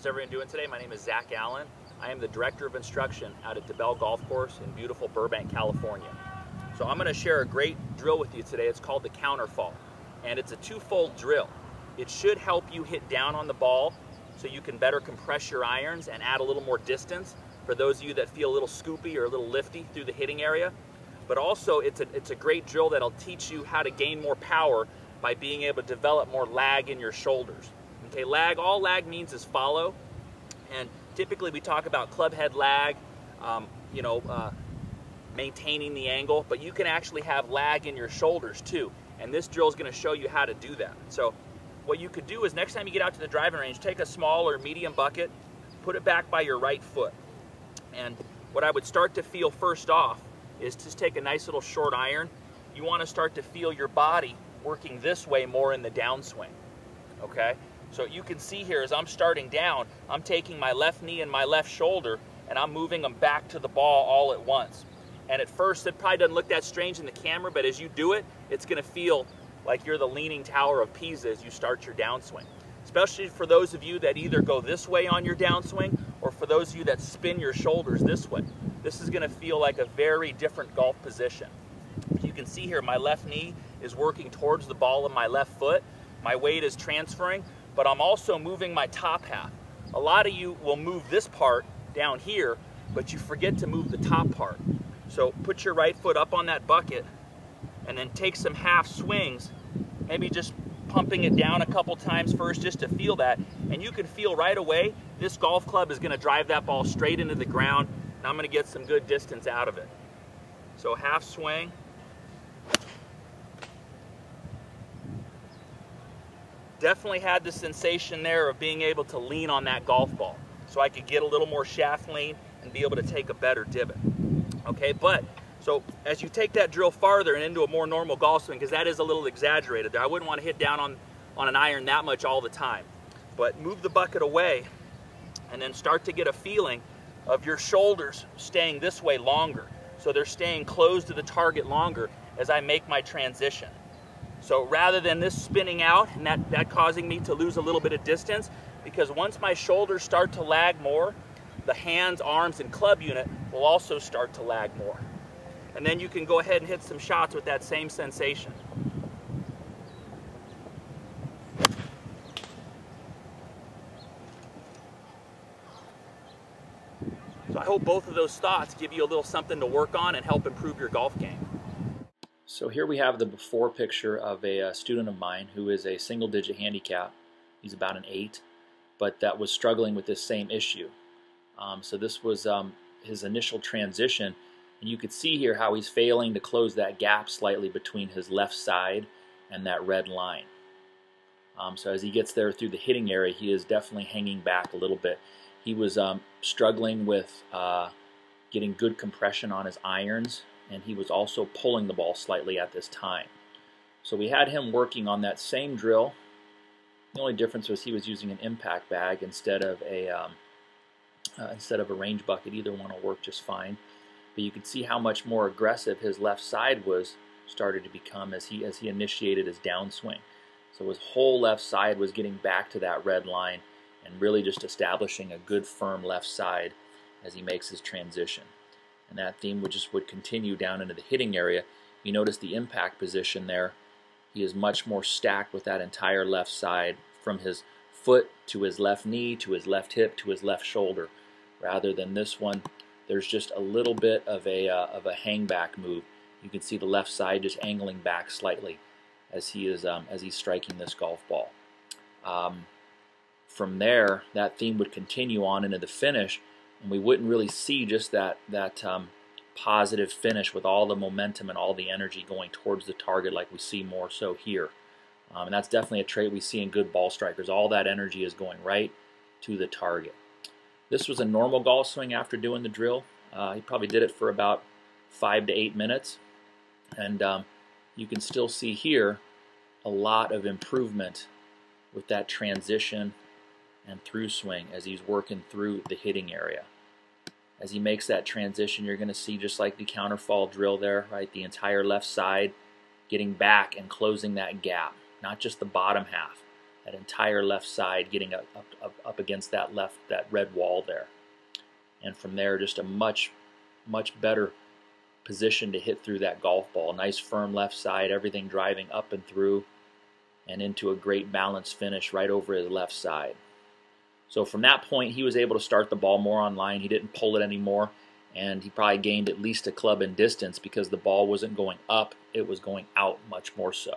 How's everyone doing today? My name is Zach Allen. I am the Director of Instruction out at DeBell Golf Course in beautiful Burbank, California. So I'm going to share a great drill with you today. It's called the counterfall, and it's a two-fold drill. It should help you hit down on the ball so you can better compress your irons and add a little more distance for those of you that feel a little scoopy or a little lifty through the hitting area. But also, it's a, it's a great drill that'll teach you how to gain more power by being able to develop more lag in your shoulders. Okay, lag, all lag means is follow. And typically we talk about club head lag, um, you know, uh, maintaining the angle, but you can actually have lag in your shoulders too. And this drill is gonna show you how to do that. So what you could do is next time you get out to the driving range, take a small or medium bucket, put it back by your right foot. And what I would start to feel first off is just take a nice little short iron. You wanna start to feel your body working this way more in the downswing, okay? So you can see here as I'm starting down, I'm taking my left knee and my left shoulder and I'm moving them back to the ball all at once. And at first it probably doesn't look that strange in the camera, but as you do it, it's gonna feel like you're the leaning tower of Pisa as you start your downswing. Especially for those of you that either go this way on your downswing or for those of you that spin your shoulders this way. This is gonna feel like a very different golf position. You can see here my left knee is working towards the ball of my left foot. My weight is transferring, but I'm also moving my top half. A lot of you will move this part down here, but you forget to move the top part. So put your right foot up on that bucket and then take some half swings, maybe just pumping it down a couple times first just to feel that. And you can feel right away, this golf club is gonna drive that ball straight into the ground and I'm gonna get some good distance out of it. So half swing, definitely had the sensation there of being able to lean on that golf ball so I could get a little more shaft lean and be able to take a better divot. Okay, but so as you take that drill farther and into a more normal golf swing, because that is a little exaggerated there, I wouldn't want to hit down on, on an iron that much all the time. But move the bucket away and then start to get a feeling of your shoulders staying this way longer. So they're staying closed to the target longer as I make my transition. So rather than this spinning out and that, that causing me to lose a little bit of distance, because once my shoulders start to lag more, the hands, arms, and club unit will also start to lag more. And then you can go ahead and hit some shots with that same sensation. So I hope both of those thoughts give you a little something to work on and help improve your golf game. So here we have the before picture of a, a, uh, student of mine who is a single digit handicap. He's about an 8, but that was struggling with this same issue. Um, so this was um, his initial transition, and you could see here how he's failing to close that gap slightly between his left side and that red line. Um, so as he gets there through the hitting area, he is definitely hanging back a little bit. He was um, struggling with uh, getting good compression on his irons and he was also pulling the ball slightly at this time. So we had him working on that same drill. The only difference was he was using an impact bag instead of a um, uh, instead of a range bucket. Either one will work just fine. But you could see how much more aggressive his left side was started to become as he as he initiated his downswing. So his whole left side was getting back to that red line and really just establishing a good firm left side as he makes his transition and that theme would just would continue down into the hitting area. You notice the impact position there. He is much more stacked with that entire left side from his foot to his left knee to his left hip to his left shoulder rather than this one there's just a little bit of a uh, of a hang back move you can see the left side just angling back slightly as he is um, as he's striking this golf ball um, from there that theme would continue on into the finish we wouldn't really see just that that um, positive finish with all the momentum and all the energy going towards the target like we see more so here. Um, and that's definitely a trait we see in good ball strikers. All that energy is going right to the target. This was a normal golf swing after doing the drill. Uh, he probably did it for about five to eight minutes. And um, you can still see here a lot of improvement with that transition and through swing as he's working through the hitting area. As he makes that transition, you're going to see just like the counterfall drill there, right? The entire left side getting back and closing that gap, not just the bottom half. that entire left side, getting up, up, up against that left, that red wall there. And from there, just a much, much better position to hit through that golf ball. Nice firm left side, everything driving up and through and into a great balanced finish right over his left side. So from that point, he was able to start the ball more online. He didn't pull it anymore, and he probably gained at least a club in distance because the ball wasn't going up, it was going out much more so.